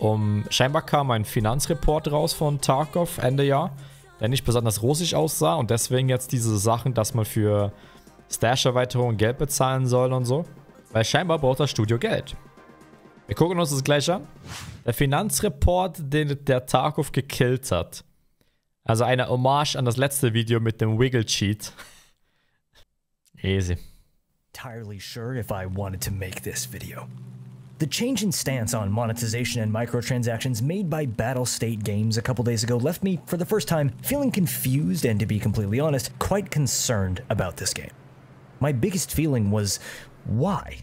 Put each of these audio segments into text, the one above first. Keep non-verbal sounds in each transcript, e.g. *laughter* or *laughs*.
um scheinbar kam ein Finanzreport raus von Tarkov Ende Jahr, der nicht besonders rosig aussah und deswegen jetzt diese Sachen, dass man für Stash-Erweiterungen Geld bezahlen soll und so. Weil scheinbar braucht das Studio Geld. Wir gucken uns das gleich an. Der Finanzreport, den der Tarkov gekillt hat. Also eine Hommage an das letzte Video mit dem Wiggle Cheat. *laughs* Easy. Entirely sure if I wanted to make this video. The change in stance on monetization and microtransactions made by Battlestate Games a couple days ago left me, for the first time, feeling confused and, to be completely honest, quite concerned about this game. My biggest feeling was why?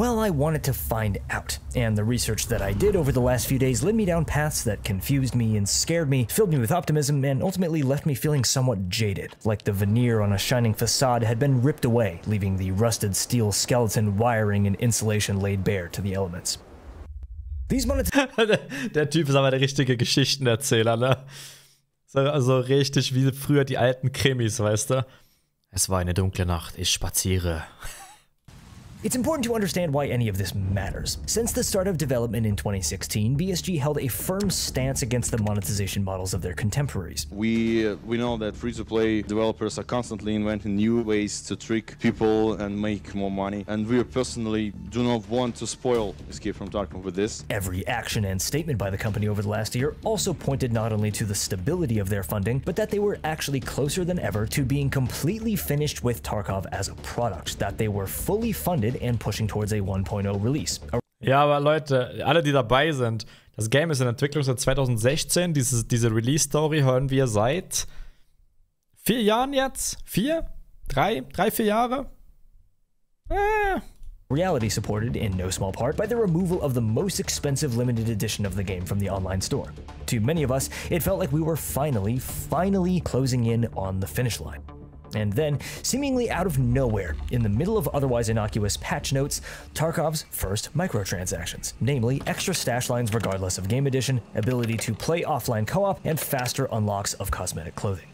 Well, I wanted to find out, and the research that I did over the last few days led me down paths that confused me and scared me, filled me with optimism, and ultimately left me feeling somewhat jaded, like the veneer on a shining facade had been ripped away, leaving the rusted steel skeleton wiring and insulation laid bare to the elements. These *laughs* der Typ ist aber der richtige Geschichtenerzähler, ne? Also richtig wie früher die alten Krimis, weißt du? Es war eine dunkle Nacht, ich spaziere. *laughs* It's important to understand why any of this matters. Since the start of development in 2016, BSG held a firm stance against the monetization models of their contemporaries. We uh, we know that free-to-play developers are constantly inventing new ways to trick people and make more money, and we personally do not want to spoil Escape from Tarkov with this. Every action and statement by the company over the last year also pointed not only to the stability of their funding, but that they were actually closer than ever to being completely finished with Tarkov as a product, that they were fully funded and pushing towards a 1.0 release. Ja, aber Leute, alle, die dabei sind, das Game ist in Entwicklung seit 2016. Dieses, diese Release-Story hören wir seit vier Jahren jetzt? Vier? Drei? Drei, vier Jahre? Eh. Reality supported, in no small part, by the removal of the most expensive limited edition of the game from the online store. To many of us, it felt like we were finally, finally closing in on the finish line. And then, seemingly out of nowhere, in the middle of otherwise innocuous patch notes, Tarkov's first microtransactions, namely extra stash lines regardless of game edition, ability to play offline co-op, and faster unlocks of cosmetic clothing.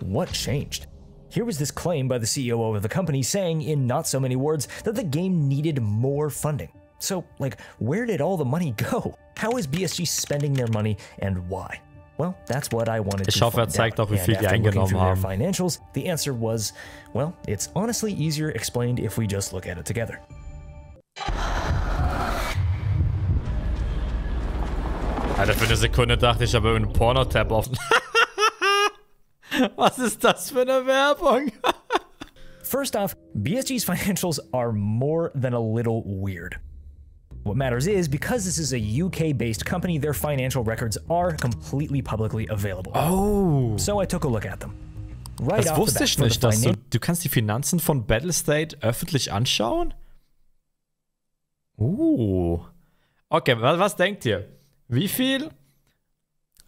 What changed? Here was this claim by the CEO of the company saying, in not so many words, that the game needed more funding. So, like, where did all the money go? How is BSG spending their money, and why? Well, that's what I wanted ich hoffe, er zeigt auch, wie viel die eingenommen haben. Financials, the answer was, well, it's honestly easier explained if we just look at it together. Alter, für eine Sekunde dachte ich, habe irgendeinen Porno-Tab offen. *laughs* Was ist das für eine Werbung? *laughs* First off, BSG's financials are more than a little weird. What matters is, because this is a UK-based company, their financial records are completely publicly available. Oh. So I took a look at them. Right das wusste ich nicht, dass du, du kannst die Finanzen von Battlestate öffentlich anschauen? Uh. Okay, was, was denkt ihr? Wie viel,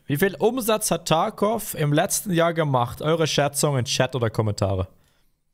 wie viel Umsatz hat Tarkov im letzten Jahr gemacht? Eure Schätzung in Chat oder Kommentare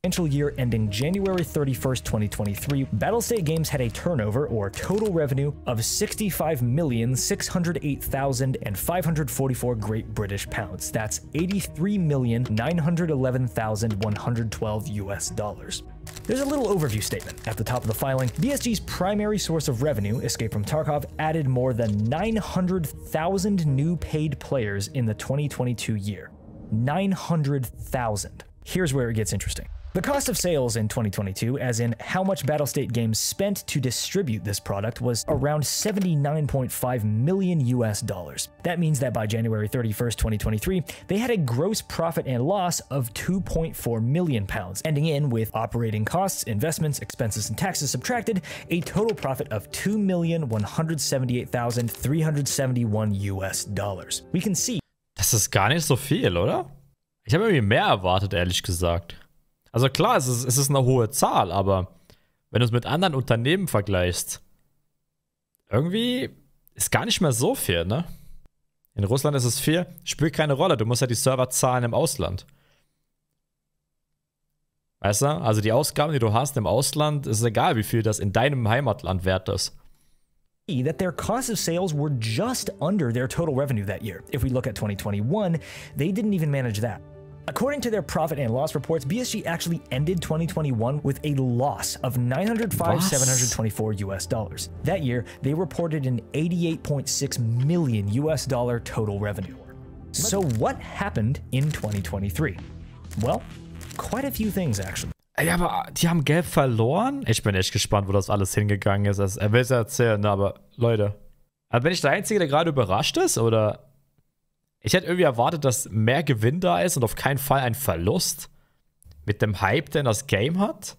financial year ending January 31st, 2023, Battlestate Games had a turnover or total revenue of 65,608,544 Great British pounds. That's 83,911,112 US dollars. There's a little overview statement at the top of the filing. BSG's primary source of revenue, Escape from Tarkov, added more than 900,000 new paid players in the 2022 year. 900,000. Here's where it gets interesting. The cost of sales in 2022, as in how much Battlestate Games spent to distribute this product, was around 79.5 million US dollars. That means that by January 31st, 2023, they had a gross profit and loss of 2.4 million pounds, ending in with operating costs, investments, expenses, and taxes subtracted, a total profit of 2,178,371 US dollars. We can see. Das ist gar nicht so viel, oder? Ich habe irgendwie mehr erwartet, ehrlich gesagt. Also klar, es ist, es ist eine hohe Zahl, aber wenn du es mit anderen Unternehmen vergleichst, irgendwie ist gar nicht mehr so viel, ne? In Russland ist es viel, spielt keine Rolle. Du musst ja die Server zahlen im Ausland. Weißt du? Also die Ausgaben, die du hast im Ausland, ist egal, wie viel das in deinem Heimatland wert ist. that their cost of sales were just under their total revenue that year. If we look at 2021, they didn't even manage that. According to their profit and loss reports, BSG actually ended 2021 with a loss of 905,724 US dollars. That year, they reported an 88.6 million US dollar total revenue. So what happened in 2023? Well, quite a few things actually. Ja, aber die haben Gelb verloren? Ich bin echt gespannt, wo das alles hingegangen ist. Also, er will es erzählen, aber Leute. Also bin ich der Einzige, der gerade überrascht ist? Oder ich hätte irgendwie erwartet, dass mehr Gewinn da ist und auf keinen Fall ein Verlust. Mit dem Hype, den das Game hat.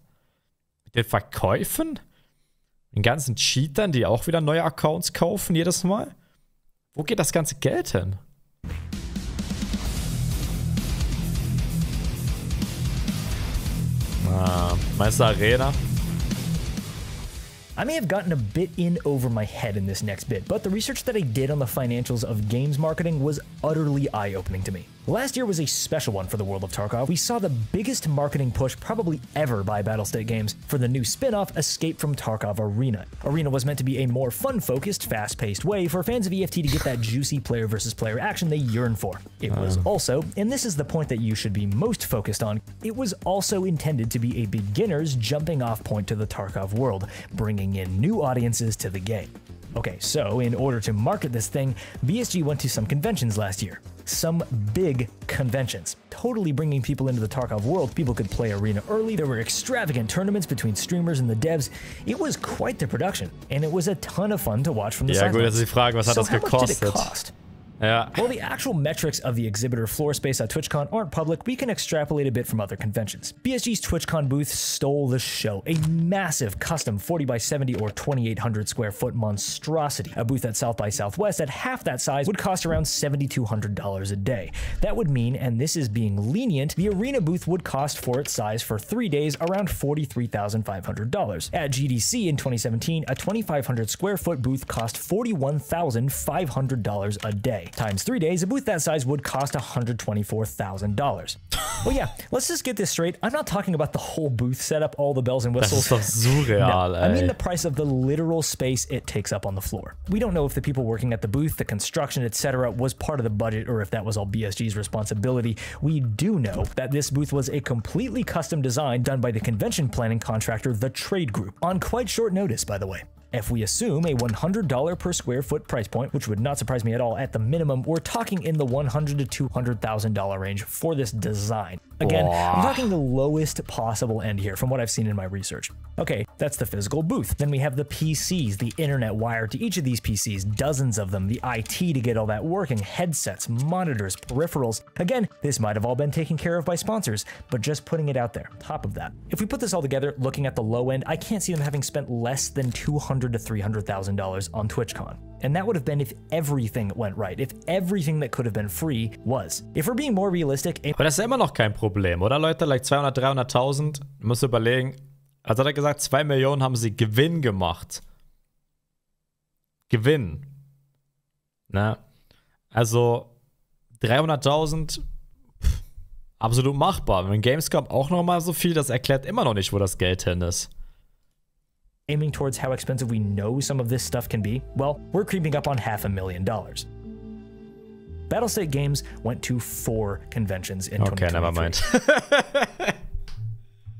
Mit den Verkäufen. Den ganzen Cheatern, die auch wieder neue Accounts kaufen jedes Mal. Wo geht das ganze Geld hin? Ah, Meister Arena. I may have gotten a bit in over my head in this next bit, but the research that I did on the financials of games marketing was utterly eye opening to me. Last year was a special one for the world of Tarkov. We saw the biggest marketing push probably ever by Battlestate Games for the new spin off Escape from Tarkov Arena. Arena was meant to be a more fun focused, fast paced way for fans of EFT to get that juicy player versus player action they yearn for. It was um. also, and this is the point that you should be most focused on, it was also intended to be a beginner's jumping off point to the Tarkov world, bringing in new audiences to the game. Okay, so in order to market this thing, BSG went to some conventions last year. Some big conventions, totally bringing people into the Tarkov world. People could play Arena early. There were extravagant tournaments between streamers and the devs. It was quite the production, and it was a ton of fun to watch from the Ja, gut, sidelines. jetzt die Frage, was hat so das how much did it gekostet? Ja. While the actual metrics of the exhibitor floor space at TwitchCon aren't public, we can extrapolate a bit from other conventions. BSG's TwitchCon booth stole the show, a massive custom 40 by 70 or 2800 square foot monstrosity. A booth at South by Southwest at half that size would cost around $7,200 a day. That would mean, and this is being lenient, the arena booth would cost for its size for three days around $43,500. At GDC in 2017, a 2,500 square foot booth cost $41,500 a day. Times three days, a booth that size would cost $124,000. *laughs* well, yeah, let's just get this straight. I'm not talking about the whole booth setup, all the bells and Das whistles. ist doch surreal, No, I mean eh? the price of the literal space it takes up on the floor. We don't know if the people working at the booth, the construction, etc., was part of the budget or if that was all BSG's responsibility. We do know that this booth was a completely custom design done by the convention planning contractor, The Trade Group, on quite short notice, by the way. If we assume a $100 per square foot price point, which would not surprise me at all, at the minimum, we're talking in the 100 to $200,000 range for this design. Again, I'm talking the lowest possible end here from what I've seen in my research. Okay, that's the physical booth. Then we have the PCs, the internet wired to each of these PCs, dozens of them, the IT to get all that working, headsets, monitors, peripherals. Again, this might have all been taken care of by sponsors, but just putting it out there. Top of that. If we put this all together, looking at the low end, I can't see them having spent less than 200 to $300,000 on TwitchCon. And that would have been if everything went right, if everything that could have been free was. If we're being more realistic, Aber das ist immer noch kein Problem, oder Leute? Like 200, 300.000. Du musst überlegen. Also hat er gesagt, 2 Millionen haben sie Gewinn gemacht. Gewinn. Ne? Also 300.000 pff, absolut machbar. Wenn Gamescom auch nochmal so viel, das erklärt immer noch nicht, wo das Geld hin ist. Aiming towards how expensive we know some of this stuff can be, well, we're creeping up on half a million dollars. Battlestate Games went to four conventions in Okay, 2023. never mind. *laughs*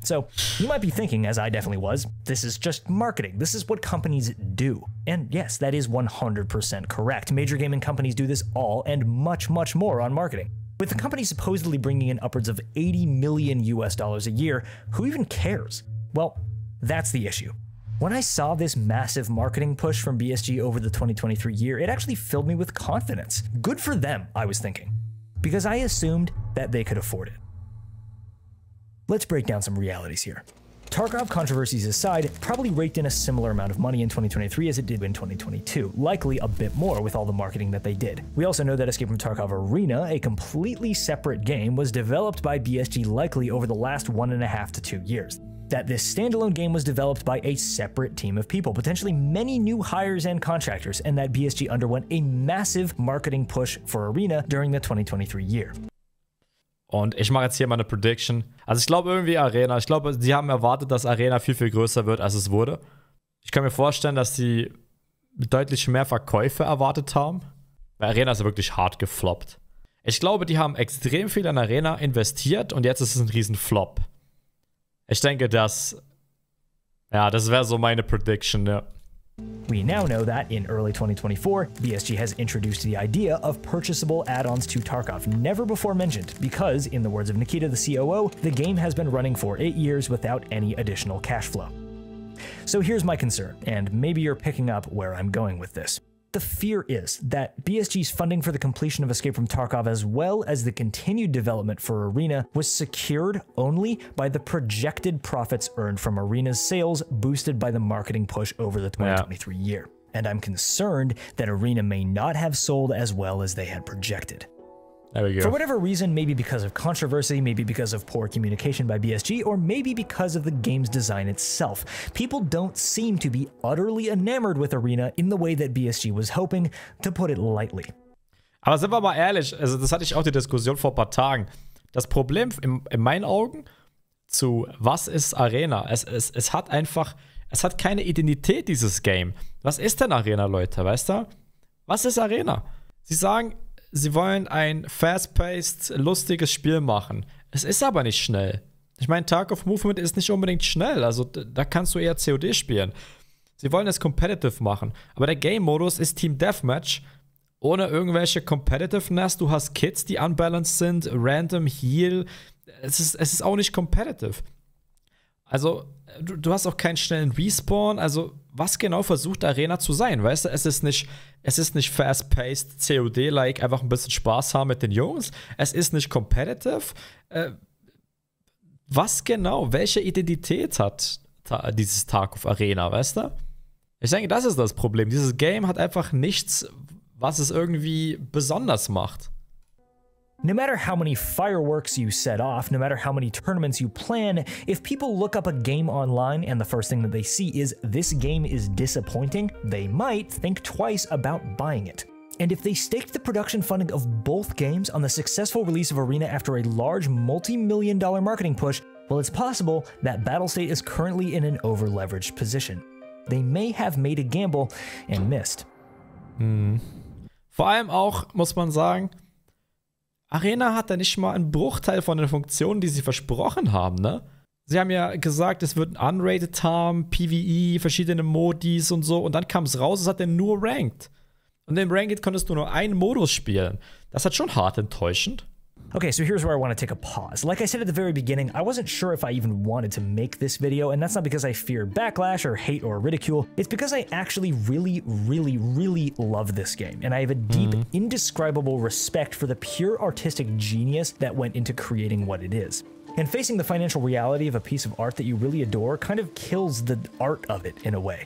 So you might be thinking, as I definitely was, this is just marketing. This is what companies do. And yes, that is 100% correct. Major gaming companies do this all and much, much more on marketing. With the company supposedly bringing in upwards of 80 million US dollars a year, who even cares? Well, that's the issue. When I saw this massive marketing push from BSG over the 2023 year, it actually filled me with confidence. Good for them, I was thinking, because I assumed that they could afford it. Let's break down some realities here. Tarkov controversies aside, probably raked in a similar amount of money in 2023 as it did in 2022, likely a bit more with all the marketing that they did. We also know that Escape from Tarkov Arena, a completely separate game, was developed by BSG likely over the last one and a half to two years. That this standalone game was developed by a separate team of people, potentially many new hires and contractors, and that BSG underwent a massive marketing push for Arena during the 2023 year. Und ich mache jetzt hier mal eine Prediction. Also ich glaube irgendwie Arena. Ich glaube, sie haben erwartet, dass Arena viel, viel größer wird, als es wurde. Ich kann mir vorstellen, dass sie deutlich mehr Verkäufe erwartet haben. Weil Arena ist ja wirklich hart gefloppt. Ich glaube, die haben extrem viel in Arena investiert und jetzt ist es ein Riesenflop. Ich denke. Ja, das wäre so meine Prediction, ja. We now know that in early 2024, BSG has introduced the idea of purchasable add ons to Tarkov, never before mentioned, because, in the words of Nikita, the COO, the game has been running for eight years without any additional cash flow. So here's my concern, and maybe you're picking up where I'm going with this. The fear is that BSG's funding for the completion of Escape from Tarkov, as well as the continued development for Arena, was secured only by the projected profits earned from Arena's sales, boosted by the marketing push over the 2023 yeah. year. And I'm concerned that Arena may not have sold as well as they had projected. There we go. For whatever reason, maybe because of controversy, maybe because of poor communication by BSG, or maybe because of the game's design itself, people don't seem to be utterly enamored with Arena in the way that BSG was hoping, to put it lightly. Aber sind wir mal ehrlich, also das hatte ich auch die Diskussion vor ein paar Tagen. Das Problem in, in meinen Augen zu was ist Arena? Es, es, es hat einfach, es hat keine Identität, dieses Game. Was ist denn Arena, Leute, weißt du? Was ist Arena? Sie sagen, sie wollen ein fast-paced, lustiges Spiel machen. Es ist aber nicht schnell. Ich meine, Tag of Movement ist nicht unbedingt schnell, also da kannst du eher COD spielen. Sie wollen es competitive machen, aber der Game-Modus ist Team Deathmatch ohne irgendwelche Competitiveness. Du hast Kids, die unbalanced sind, random Heal. Es ist, es ist auch nicht competitive. Also, du, du, hast auch keinen schnellen Respawn. Also, was genau versucht Arena zu sein? Weißt du, es ist nicht, es ist nicht fast-paced, COD-like, einfach ein bisschen Spaß haben mit den Jungs. Es ist nicht competitive. Äh, was genau? Welche Identität hat ta dieses Tag of Arena, weißt du? Ich denke, das ist das Problem. Dieses Game hat einfach nichts, was es irgendwie besonders macht. No matter how many fireworks you set off, no matter how many tournaments you plan, if people look up a game online and the first thing that they see is this game is disappointing, they might think twice about buying it. And if they staked the production funding of both games on the successful release of Arena after a large multi million dollar marketing push, well, it's possible that Battlestate is currently in an over leveraged position. They may have made a gamble and missed. Hm. Vor allem auch, muss man sagen, Arena hat da nicht mal einen Bruchteil von den Funktionen, die sie versprochen haben, ne? Sie haben ja gesagt, es wird ein Unrated haben, PvE, verschiedene Modis und so. Und dann kam es raus, es hat er nur Ranked. Und im Ranked konntest du nur einen Modus spielen. Das hat schon hart enttäuschend. Okay, so here's where I want to take a pause. Like I said at the very beginning, I wasn't sure if I even wanted to make this video, and that's not because I fear backlash or hate or ridicule. It's because I actually really, really, really love this game, and I have a deep, mm. indescribable respect for the pure artistic genius that went into creating what it is. And facing the financial reality of a piece of art that you really adore kind of kills the art of it in a way.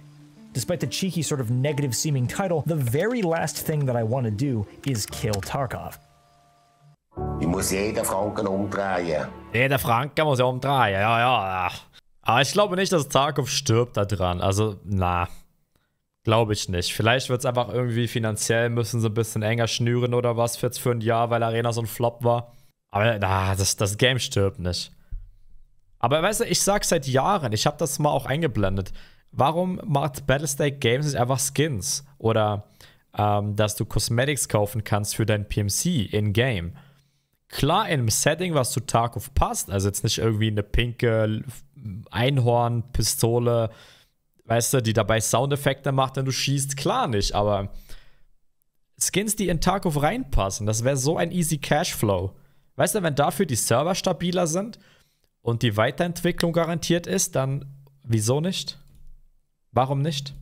Despite the cheeky, sort of negative seeming title, the very last thing that I want to do is kill Tarkov. Ich muss jeden Franken umdrehen. Jeder Franken muss ja umdrehen, ja, ja. Aber ich glaube nicht, dass Tarkov stirbt da dran. Also, na. Glaube ich nicht. Vielleicht wird es einfach irgendwie finanziell, müssen sie ein bisschen enger schnüren oder was für, für ein Jahr, weil Arena so ein Flop war. Aber na, das, das Game stirbt nicht. Aber weißt du, ich sag seit Jahren, ich habe das mal auch eingeblendet. Warum macht Battlestate Games nicht einfach Skins? Oder ähm, dass du Cosmetics kaufen kannst für dein PMC in-game? Klar in einem Setting, was zu Tarkov passt. Also jetzt nicht irgendwie eine pinke Einhornpistole, weißt du, die dabei Soundeffekte macht, wenn du schießt. Klar nicht, aber Skins, die in Tarkov reinpassen, das wäre so ein easy Cashflow. Weißt du, wenn dafür die Server stabiler sind und die Weiterentwicklung garantiert ist, dann wieso nicht? Warum nicht?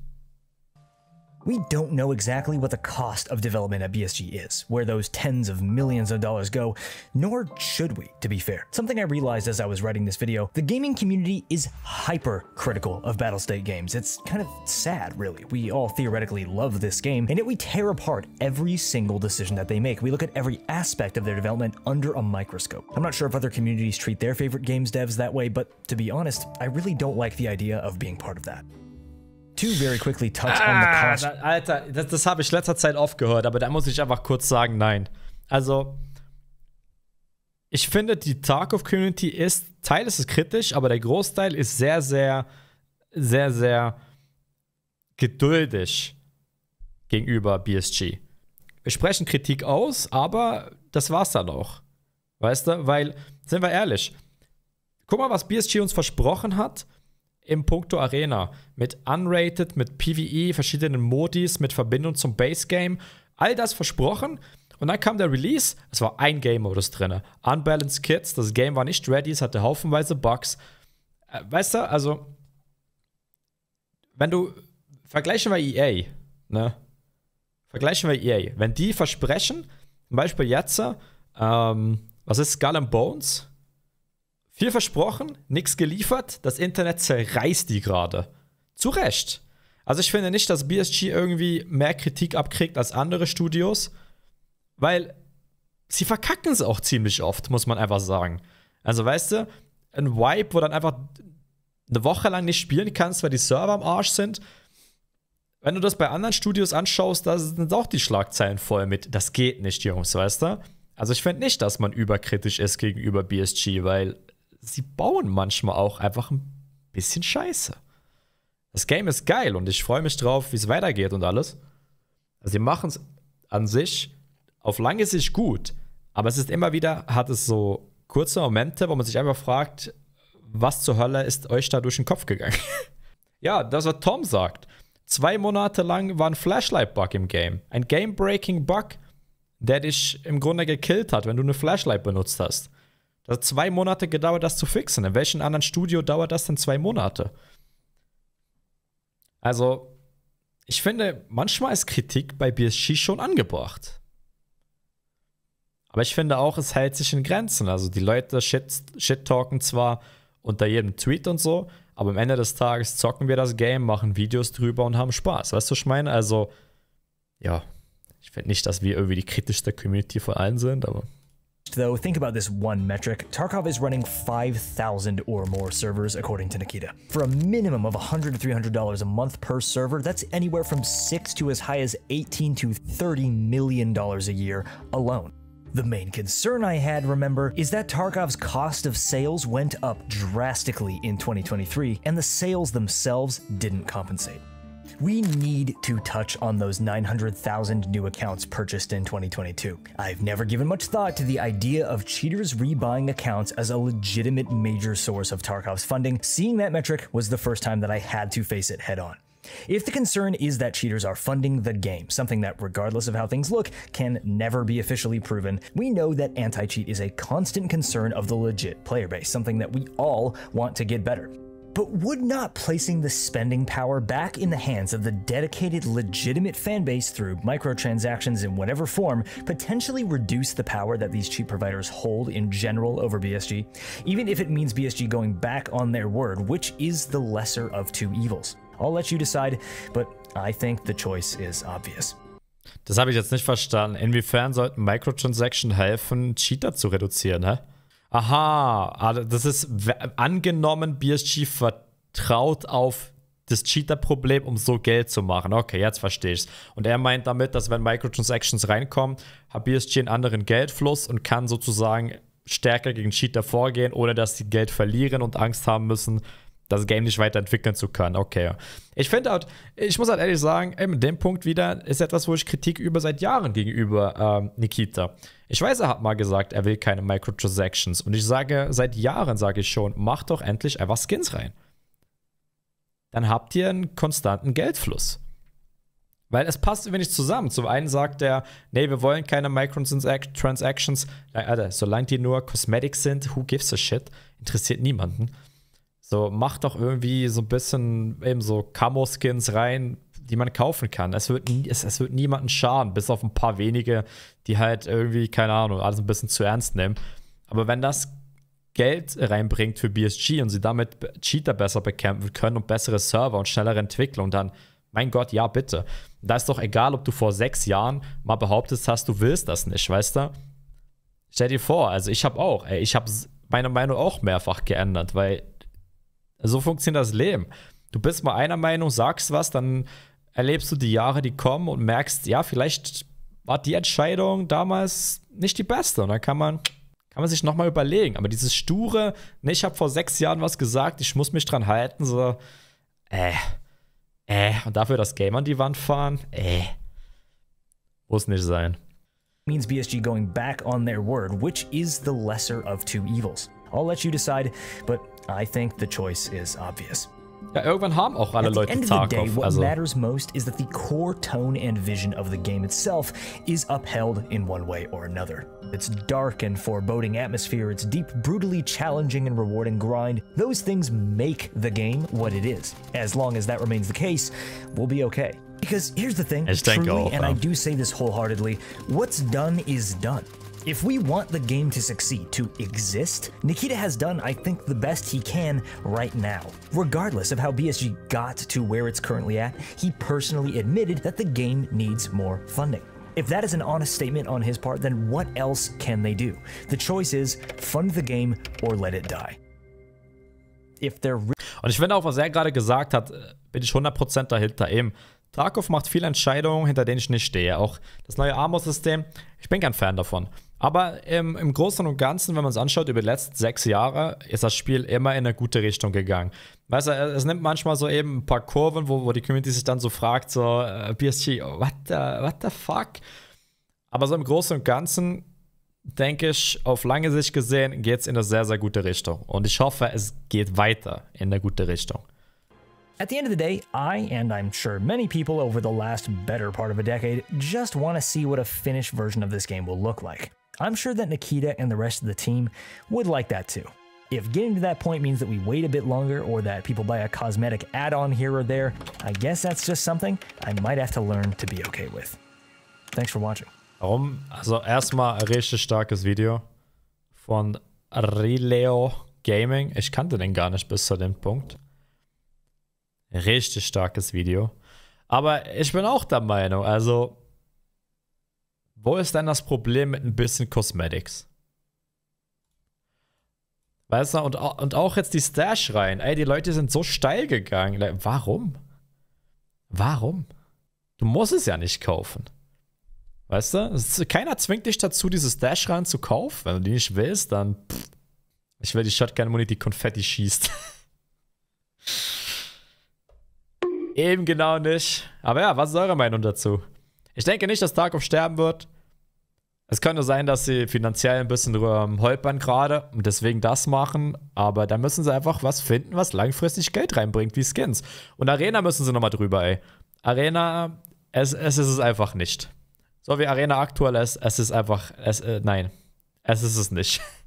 We don't know exactly what the cost of development at BSG is, where those tens of millions of dollars go, nor should we, to be fair. Something I realized as I was writing this video, the gaming community is hyper critical of Battlestate games. It's kind of sad, really. We all theoretically love this game, and yet we tear apart every single decision that they make. We look at every aspect of their development under a microscope. I'm not sure if other communities treat their favorite games devs that way, but to be honest, I really don't like the idea of being part of that. To very quickly touch ah, on the ah, cost. Alter, das, das habe ich letzter Zeit oft gehört, aber da muss ich einfach kurz sagen, nein. Also, ich finde, die Tarkov-Community ist, Teil ist es kritisch, aber der Großteil ist sehr, sehr, sehr, sehr geduldig gegenüber BSG. wir sprechen Kritik aus, aber das war's dann auch. Weißt du? Weil, sind wir ehrlich, guck mal, was BSG uns versprochen hat im Punkto Arena. Mit Unrated, mit PvE, verschiedenen Modis, mit Verbindung zum Base Game. All das versprochen. Und dann kam der Release, es war ein Game-Modus drin. Unbalanced Kids, das Game war nicht ready, es hatte haufenweise Bugs. Äh, weißt du, also, wenn du, vergleichen wir EA, ne? Vergleichen wir EA. Wenn die versprechen, zum Beispiel jetzt, ähm, was ist Skull and Bones? Viel versprochen, nichts geliefert, das Internet zerreißt die gerade. Zu Recht. Also ich finde nicht, dass BSG irgendwie mehr Kritik abkriegt als andere Studios, weil sie verkacken es auch ziemlich oft, muss man einfach sagen. Also weißt du, ein Wipe, wo dann einfach eine Woche lang nicht spielen kannst, weil die Server am Arsch sind, wenn du das bei anderen Studios anschaust, da sind auch die Schlagzeilen voll mit, das geht nicht, Jungs, weißt du? Also ich finde nicht, dass man überkritisch ist gegenüber BSG, weil sie bauen manchmal auch einfach ein bisschen scheiße. Das Game ist geil und ich freue mich drauf, wie es weitergeht und alles. Also sie machen es an sich auf lange Sicht gut, aber es ist immer wieder, hat es so kurze Momente, wo man sich einfach fragt, was zur Hölle ist euch da durch den Kopf gegangen? *laughs* ja, das, was Tom sagt. Zwei Monate lang war ein Flashlight-Bug im Game. Ein Game-Breaking-Bug, der dich im Grunde gekillt hat, wenn du eine Flashlight benutzt hast. Das hat zwei Monate gedauert, das zu fixen. In welchem anderen Studio dauert das denn zwei Monate? Also, ich finde, manchmal ist Kritik bei BSG schon angebracht. Aber ich finde auch, es hält sich in Grenzen. Also, die Leute shit-talken shit zwar unter jedem Tweet und so, aber am Ende des Tages zocken wir das Game, machen Videos drüber und haben Spaß. Weißt du, was ich meine? Also, ja, ich finde nicht, dass wir irgendwie die kritischste Community von allen sind, aber. Though, think about this one metric. Tarkov is running 5,000 or more servers, according to Nikita. For a minimum of 100 to $300 a month per server, that's anywhere from 6 to as high as 18 to $30 million a year alone. The main concern I had, remember, is that Tarkov's cost of sales went up drastically in 2023, and the sales themselves didn't compensate. We need to touch on those 900,000 new accounts purchased in 2022. I've never given much thought to the idea of cheaters rebuying accounts as a legitimate major source of Tarkov's funding. Seeing that metric was the first time that I had to face it head on. If the concern is that cheaters are funding the game, something that, regardless of how things look, can never be officially proven, we know that anti cheat is a constant concern of the legit player base, something that we all want to get better. But would not placing the spending power back in the hands of the dedicated, legitimate fanbase through microtransactions in whatever form potentially reduce the power that these cheat providers hold in general over BSG, even if it means BSG going back on their word, which is the lesser of two evils? I'll let you decide, but I think the choice is obvious. Das habe ich jetzt nicht verstanden. Inwiefern sollten Microtransactions helfen, Cheater zu reduzieren, hä? Aha, ah, das ist angenommen, BSG vertraut auf das Cheater-Problem, um so Geld zu machen. Okay, jetzt verstehe ich's. Und er meint damit, dass wenn Microtransactions reinkommen, hat BSG einen anderen Geldfluss und kann sozusagen stärker gegen Cheater vorgehen, ohne dass sie Geld verlieren und Angst haben müssen, das Game nicht weiterentwickeln zu können. Okay. Ich finde halt, ich muss halt ehrlich sagen, eben dem Punkt wieder ist etwas, wo ich Kritik über seit Jahren gegenüber ähm, Nikita. Ich weiß, er hat mal gesagt, er will keine Microtransactions. Und ich sage, seit Jahren sage ich schon, mach doch endlich einfach Skins rein. Dann habt ihr einen konstanten Geldfluss. Weil es passt wenig zusammen. Zum einen sagt er, nee, wir wollen keine Microtransactions. Alter, solange die nur Cosmetics sind, who gives a shit? Interessiert niemanden. So, mach doch irgendwie so ein bisschen eben so Camo-Skins rein, die man kaufen kann. Es wird, es, es wird niemanden schaden, bis auf ein paar wenige, die halt irgendwie, keine Ahnung, alles ein bisschen zu ernst nehmen. Aber wenn das Geld reinbringt für BSG und sie damit Cheater besser bekämpfen können und bessere Server und schnellere Entwicklung, dann, mein Gott, ja, bitte. Da ist doch egal, ob du vor sechs Jahren mal behauptet hast, du willst das nicht, weißt du? Stell dir vor, also ich habe auch, ey, ich habe meine Meinung auch mehrfach geändert, weil so funktioniert das Leben. Du bist mal einer Meinung, sagst was, dann erlebst du die Jahre, die kommen und merkst, ja, vielleicht war die Entscheidung damals nicht die beste. Und dann kann man, kann man sich nochmal überlegen. Aber dieses sture, ne, ich habe vor sechs Jahren was gesagt, ich muss mich dran halten, so, äh, äh, und dafür das Game an die Wand fahren, äh. Muss nicht sein. means BSG going back on their word, which is the lesser of two evils. I'll let you decide, but I think the choice is obvious. Ja, irgendwann haben auch alle At the Leute end of the day, what Also, matters most is that the core tone and vision of the game itself is upheld in one way or another. Its dark and foreboding atmosphere, its deep, brutally challenging and rewarding grind, those things make the game what it is. As long as that remains the case, we'll be okay. Because here's the thing, truly, and I do say this wholeheartedly, what's done is done. If we want the game to succeed, to exist, Nikita has done, I think, the best he can right now. Regardless of how BSG got to where it's currently at, he personally admitted that the game needs more funding. If that is an honest statement on his part, then what else can they do? The choice is fund the game or let it die. If they're re- und ich finde auch, was er gerade gesagt hat, äh, bin ich 100% dahinter. Eben, Tarkov macht viele Entscheidungen, hinter denen ich nicht stehe. Auch das neue Armor-System, ich bin kein Fan davon. Aber im, im Großen und Ganzen, wenn man es anschaut, über die letzten sechs Jahre ist das Spiel immer in eine gute Richtung gegangen. Weißt du, es nimmt manchmal so eben ein paar Kurven, wo, wo die Community sich dann so fragt, so, äh, PSG, what the, what the fuck? Aber so im Großen und Ganzen denke ich, auf lange Sicht gesehen, geht es in eine sehr, sehr gute Richtung. Und ich hoffe, es geht weiter in eine gute Richtung. At the end of the day, I, and I'm sure many people over the last better part of a decade, just want to see what a finished version of this game will look like. I'm sure that Nikita and the rest of the team would like that too. If getting to that point means that we wait a bit longer or that people buy a cosmetic add on here or there, I guess that's just something I might have to learn to be okay with. Thanks for watching. Warum? Also erstmal richtig starkes Video von Riloe Gaming. Ich kannte den gar nicht bis zu dem Punkt. Richtig starkes Video. Aber ich bin auch der Meinung, also, wo ist denn das Problem mit ein bisschen Cosmetics? Weißt du, und, und auch jetzt die Stash rein. Ey, die Leute sind so steil gegangen. Warum? Warum? Du musst es ja nicht kaufen. Weißt du? Keiner zwingt dich dazu, diese Stash rein zu kaufen. Wenn du die nicht willst, dann. Pff, ich will die Shotgun-Muni, die Konfetti schießt. *laughs* Eben genau nicht. Aber ja, was ist eure Meinung dazu? Ich denke nicht, dass Tarkov sterben wird. Es könnte sein, dass sie finanziell ein bisschen ähm, holpern gerade und deswegen das machen, aber da müssen sie einfach was finden, was langfristig Geld reinbringt, wie Skins. Und Arena müssen sie nochmal drüber, ey. Arena, es, es ist es einfach nicht. So wie Arena aktuell ist, es ist einfach, es, äh, nein, es ist es nicht. *laughs*